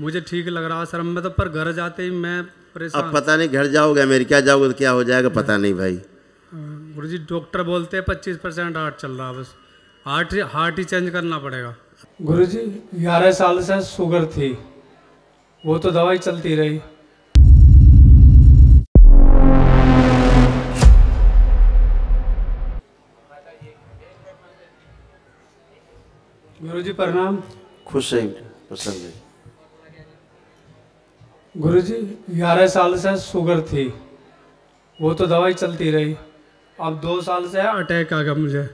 मुझे ठीक लग रहा सर मैं तो पर घर जाते ही मैं परेशान। अब पता नहीं घर जाओगे अमेरिका जाओगे तो क्या हो जाएगा पता नहीं भाई। गुरु जी डॉक्टर बोलते हैं पच्चीस परसेंट हार्ट चल रहा है बस। हार्ट हार्ट ही चेंज करना पड़ेगा। गुरु जी ग्यारह साल से शुगर थी वो तो दवाई चलती रही। गुरु जी प्रणाम। खुश है पसंद है गुरु जी ग्यारह साल से शुगर थी। वो तो दवाई चलती रही। अब दो साल से अटैक आ गया मुझे।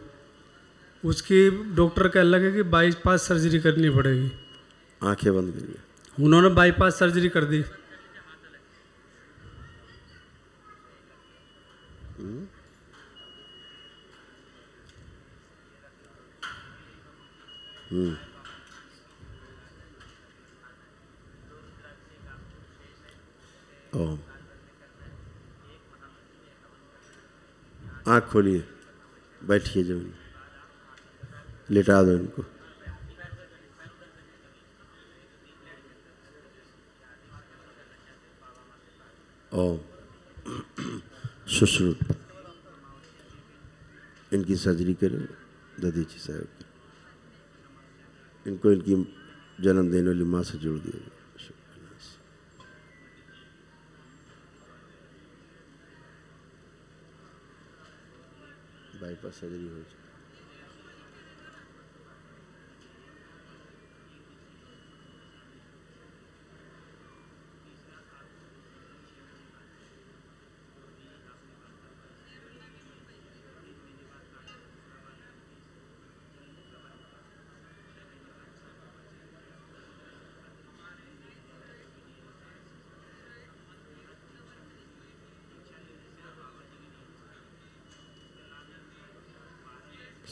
उसकी डॉक्टर कह लगे कि बाईपास सर्जरी करनी पड़ेगी। आँखें बंद करिए। उन्होंने बाईपास सर्जरी कर दी। ओम आँख खोलिए, बैठिए ज़मीन लिटा दो इनको। ओम सुश्रुत इनकी सर्जरी करें ददीची साहब। इनको इनकी जन्म देने वाली माँ से जोड़ दिया बाईपास सर्जरी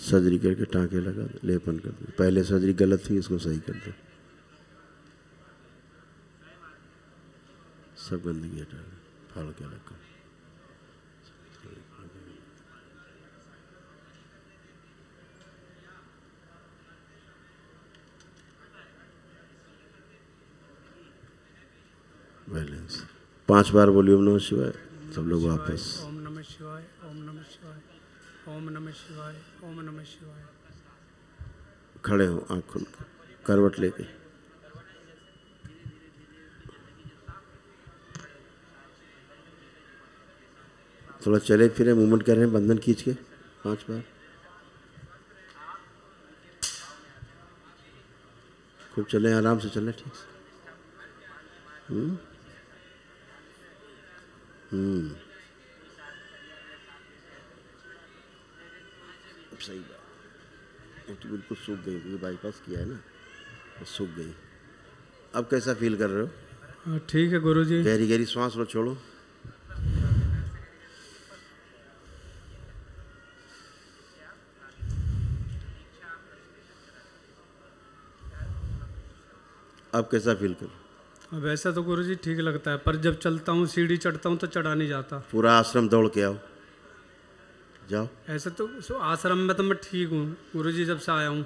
सर्जरी करके टाँके लगा दो, लेपन कर दो। पहले सर्जरी गलत थी, इसको सही कर दो। सब गंदगी हटा फाड़ के कर बैलेंस पाँच बार बोलियो नमः शिवाय, सब लोग वापस ओम नमः शिवाय ओम नमः शिवाय ओम खड़े हो, आँख खोल करवट लेके। थोड़ा चले फिरे मूवमेंट कर रहे हैं, बंधन खींच के, पाँच बार। खूब चले, आराम से चले, ठीक से। हम्म। हम्म। सही बात। वो तो बिल्कुल सूख गई क्योंकि बाईपास किया है ना वो सूख गई। अब कैसा फील कर रहे हो? हाँ, ठीक है गुरु जी गहरी गहरी सांस लो छोड़ो। अब कैसा फील कर वैसे तो गुरु जी ठीक लगता है पर जब चलता हूँ सीढ़ी चढ़ता हूँ तो चढ़ा नहीं जाता। पूरा आश्रम दौड़ के आओ। जाओ। ऐसे तो आश्रम में तो मैं ठीक हूँ। गुरु जी जब से आया हूँ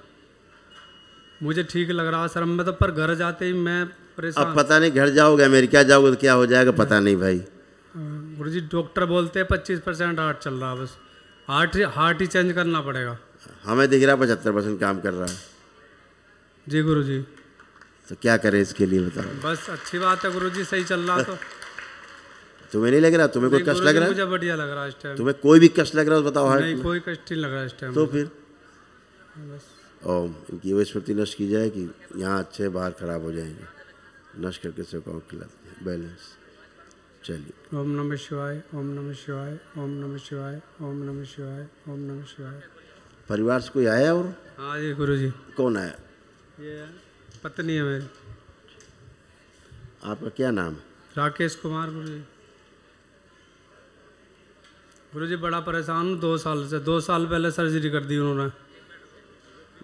मुझे ठीक लग रहा आश्रम में तो पर घर जाते ही मैं परेशान। अब पता नहीं घर जाओगे अमेरिका जाओगे तो क्या हो जाएगा पता नहीं भाई। गुरु जी डॉक्टर बोलते हैं पच्चीस परसेंट हार्ट चल रहा है बस। हार्ट हार्ट ही चेंज करना पड़ेगा। हमें दिख रहा पचहत्तर परसेंट काम कर रहा है। जी गुरु जी तो क्या करें इसके लिए बताओ। बस अच्छी बात है गुरु जी सही चल रहा तो। तुम्हें नहीं लग रहा? तुम्हें कोई कष्ट लग रहा है? मुझे बढ़िया लग रहा है इस टाइम तुम्हें कोई भी कष्ट लग रहा है बताओ हार्ट नहीं कोई कष्ट नहीं लग रहा है इस टाइम तो फिर? ओम इनकी वो स्मृति नष्ट की जाए कि यहाँ अच्छे बाहर खराब हो जाएँगे। नष्ट करके सबको और खिलाते हैं। बैलेंस चलिए। ओम नमः शिवाय ओम नमः शिवाय ओम नमः शिवाय ओम नमः शिवाय ओम नमः शिवाय। परिवार से कोई आया और? हाँ जी गुरु जी कौन आया? ये पत्नी है मेरी। आपका क्या नाम है? राकेश कुमार गुरु जी गुरु जी, बड़ा परेशान हूँ दो साल से। दो साल पहले सर्जरी कर दी उन्होंने।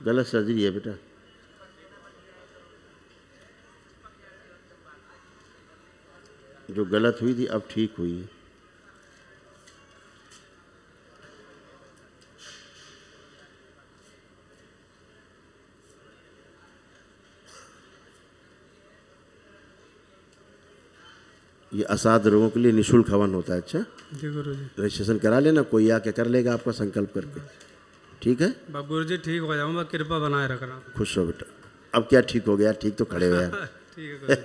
गलत सर्जरी है बेटा। जो गलत हुई थी, अब ठीक हुई है। ये असाध रोगों के लिए निशुल्क हवन होता है अच्छा? जी गुरु जी रजिस्ट्रेशन करा लेना कोई आके कर लेगा आपका संकल्प करके। ठीक है? बाबू गुरु जी ठीक हो जाऊँगा कृपा बनाए रखना। खुश हो बेटा। अब क्या ठीक हो गया? ठीक तो खड़े हुए हैं ठीक है